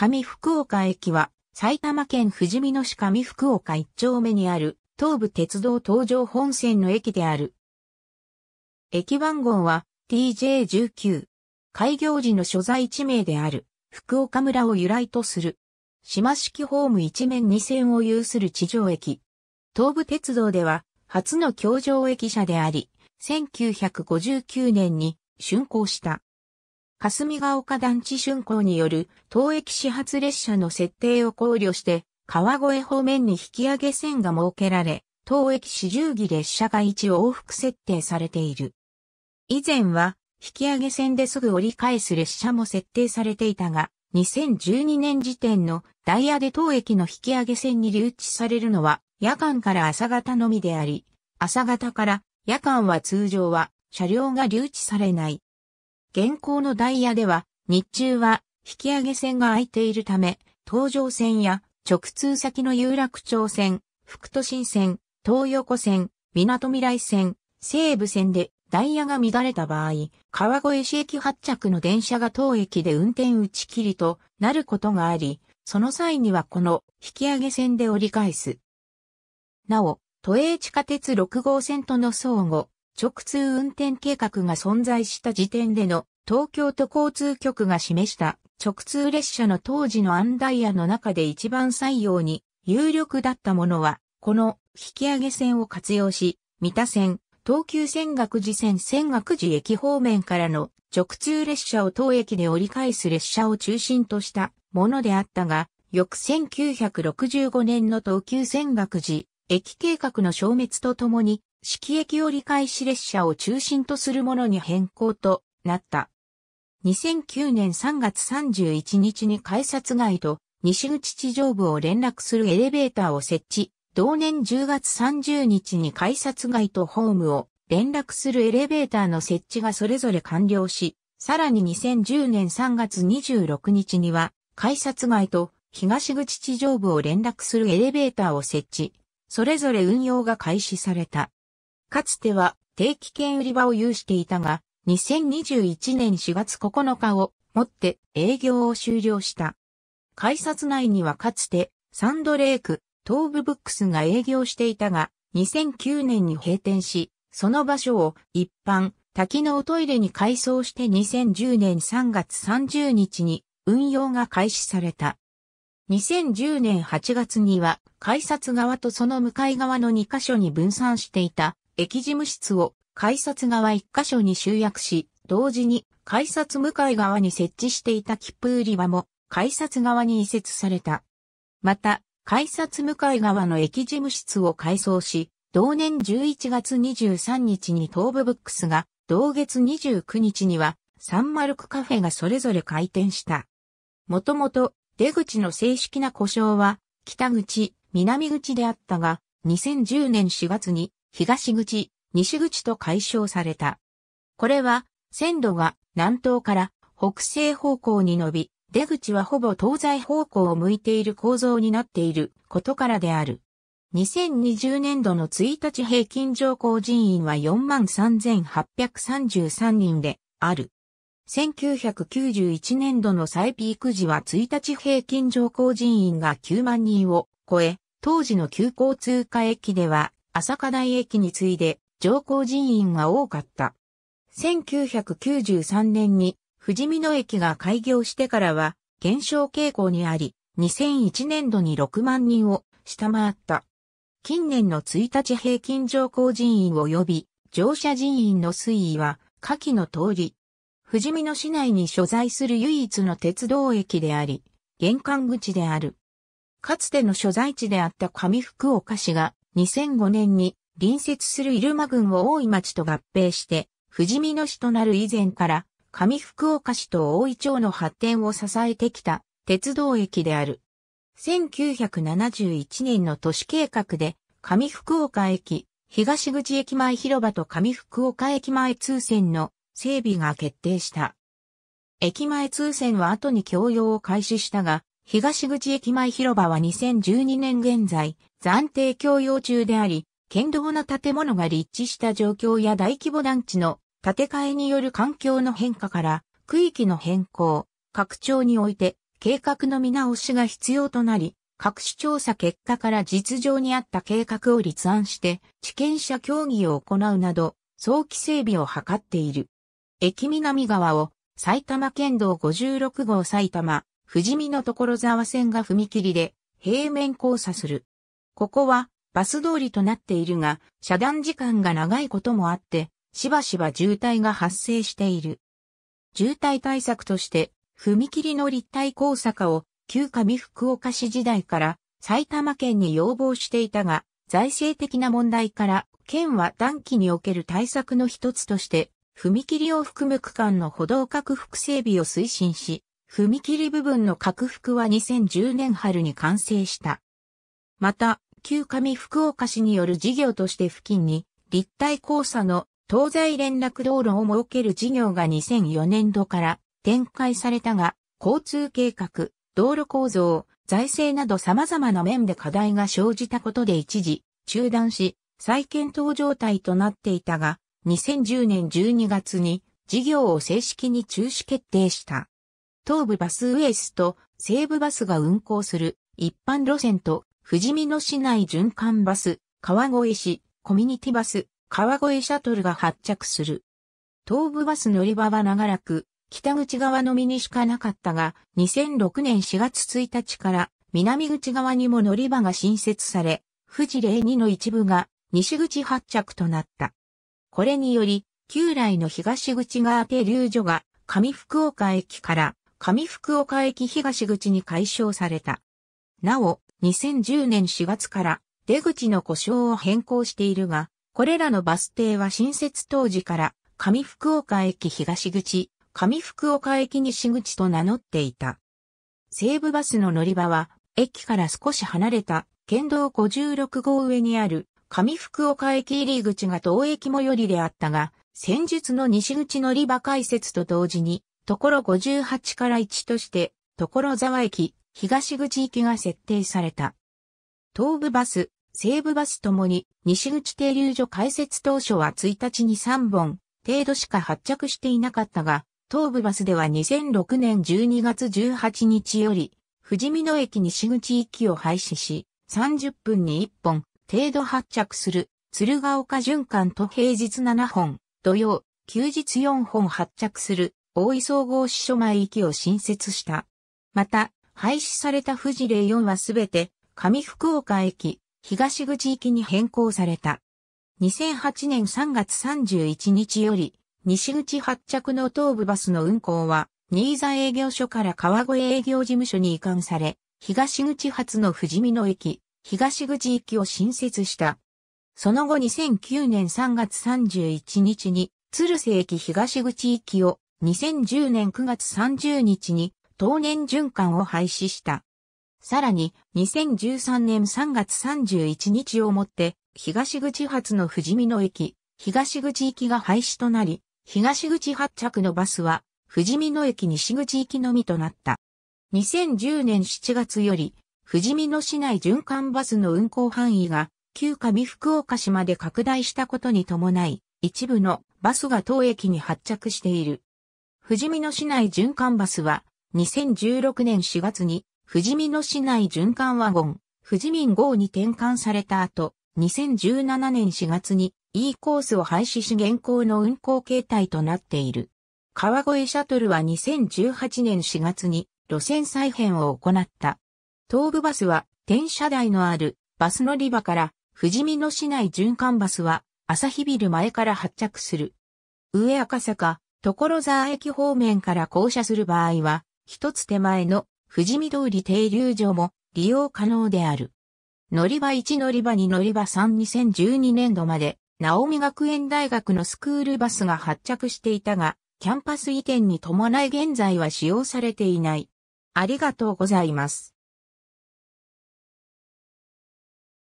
上福岡駅は埼玉県富士見野市上福岡一丁目にある東武鉄道東上本線の駅である。駅番号は TJ19。開業時の所在地名である福岡村を由来とする。島式ホーム一面二線を有する地上駅。東武鉄道では初の橋上駅舎であり、1959年に竣工した。霞ヶ丘団地竣工による東駅始発列車の設定を考慮して、川越方面に引き上げ線が設けられ、東駅四十儀列車が一往復設定されている。以前は引き上げ線ですぐ折り返す列車も設定されていたが、2012年時点のダイヤで当駅の引き上げ線に留置されるのは夜間から朝方のみであり、朝方から夜間は通常は車両が留置されない。現行のダイヤでは日中は引き上げ線が空いているため、東上線や直通先の有楽町線、福都新線、東横線、港未来線、西武線でダイヤが乱れた場合、川越市駅発着の電車が当駅で運転打ち切りとなることがあり、その際にはこの引き上げ線で折り返す。なお、都営地下鉄6号線との相互、直通運転計画が存在した時点での東京都交通局が示した直通列車の当時のアンダイヤの中で一番採用に有力だったものは、この引き上げ線を活用し、三田線、東急線学寺線線学寺駅方面からの直通列車を当駅で折り返す列車を中心としたものであったが、翌1965年の東急線学寺駅計画の消滅とともに、式駅折り返し列車を中心とするものに変更となった。2009年3月31日に改札外と西口地上部を連絡するエレベーターを設置。同年10月30日に改札外とホームを連絡するエレベーターの設置がそれぞれ完了し、さらに2010年3月26日には改札外と東口地上部を連絡するエレベーターを設置、それぞれ運用が開始された。かつては定期券売り場を有していたが、2021年4月9日をもって営業を終了した。改札内にはかつてサンドレーク、東部ブックスが営業していたが、2009年に閉店し、その場所を一般、多機能トイレに改装して2010年3月30日に運用が開始された。2010年8月には改札側とその向かい側の2カ所に分散していた駅事務室を改札側1カ所に集約し、同時に改札向かい側に設置していた切符売り場も改札側に移設された。また、改札向かい側の駅事務室を改装し、同年11月23日に東部ブックスが、同月29日にはサンマルクカフェがそれぞれ開店した。もともと出口の正式な故障は北口、南口であったが、2010年4月に東口、西口と解消された。これは線路が南東から北西方向に伸び、出口はほぼ東西方向を向いている構造になっていることからである。2020年度の1日平均乗降人員は43,833人である。1991年度の再ピーク時は1日平均乗降人員が9万人を超え、当時の急行通過駅では朝霞台駅に次いで乗降人員が多かった。1993年に富士見野駅が開業してからは減少傾向にあり、2001年度に6万人を下回った。近年の1日平均乗降人員及び乗車人員の推移は下記の通り、富士見野市内に所在する唯一の鉄道駅であり、玄関口である。かつての所在地であった上福岡市が2005年に隣接する入間郡を大井町と合併して富士見野市となる以前から上福岡市と大井町の発展を支えてきた鉄道駅である。1971年の都市計画で上福岡駅、東口駅前広場と上福岡駅前通線の整備が決定した。駅前通線は後に供用を開始したが、東口駅前広場は2012年現在、暫定供用中であり、堅牢な建物が立地した状況や大規模団地の建て替えによる環境の変化から、区域の変更、拡張において、計画の見直しが必要となり、各種調査結果から実情にあった計画を立案して、地権者協議を行うなど、早期整備を図っている。駅南側を埼玉県道56号埼玉、富士見の所沢線が踏切で平面交差する。ここはバス通りとなっているが、遮断時間が長いこともあって、しばしば渋滞が発生している。渋滞対策として、踏切の立体交差化を旧上福岡市時代から埼玉県に要望していたが、財政的な問題から県は短期における対策の一つとして、踏切を含む区間の歩道拡幅整備を推進し、踏切部分の拡幅は2010年春に完成した。また、旧上福岡市による事業として付近に立体交差の東西連絡道路を設ける事業が2004年度から展開されたが、交通計画、道路構造、財政など様々な面で課題が生じたことで一時中断し、再検討状態となっていたが、2010年12月に事業を正式に中止決定した。東部バスウエスト、西部バスが運行する一般路線と富士見野市内循環バス、川越市、コミュニティバス、川越シャトルが発着する。東部バス乗り場は長らく北口側のみにしかなかったが、2006年4月1日から南口側にも乗り場が新設され、富士02の一部が西口発着となった。これにより、旧来の東口側停留所が上福岡駅から上福岡駅東口に解消された。なお、2010年4月から出口の故障を変更しているが、これらのバス停は新設当時から上福岡駅東口、上福岡駅西口と名乗っていた。西武バスの乗り場は、駅から少し離れた県道56号上にある上福岡駅入り口が東駅最寄りであったが、戦術の西口乗り場開設と同時に、ところ58から1として、所沢駅、東口行きが設定された。東武バス、西武バスともに西口停留所開設当初は1日に3本程度しか発着していなかったが、東武バスでは2006年12月18日より、富士見野駅西口行きを廃止し、30分に1本程度発着する鶴岡循環と平日7本、土曜、休日4本発着する大井総合支所前行きを新設した。また、廃止された富士04はすべて上福岡駅東口行きに変更された。2008年3月31日より西口発着の東武バスの運行は、新座営業所から川越営業事務所に移管され、東口発の富士見野駅、東口行きを新設した。その後2009年3月31日に、鶴瀬駅東口行きを、2010年9月30日に、当年循環を廃止した。さらに、2013年3月31日をもって、東口発の富士見野駅、東口行きが廃止となり、東口発着のバスは、富士見野駅西口行きのみとなった。2010年7月より、富士見野市内循環バスの運行範囲が、旧上福岡市まで拡大したことに伴い、一部のバスが当駅に発着している。富士見野市内循環バスは、2016年4月に、富士見野市内循環ワゴン、富士民号に転換された後、2017年4月に E コースを廃止し現行の運行形態となっている。川越シャトルは2018年4月に路線再編を行った。東武バスは転車台のあるバス乗り場から富士見野市内循環バスは朝日ビル前から発着する。上赤坂、所沢駅方面から降車する場合は、一つ手前の富士見通り停留所も利用可能である。乗り場1乗り場2乗り場3 2012年度まで直美学園大学のスクールバスが発着していたが、キャンパス移転に伴い現在は使用されていない。ありがとうございます。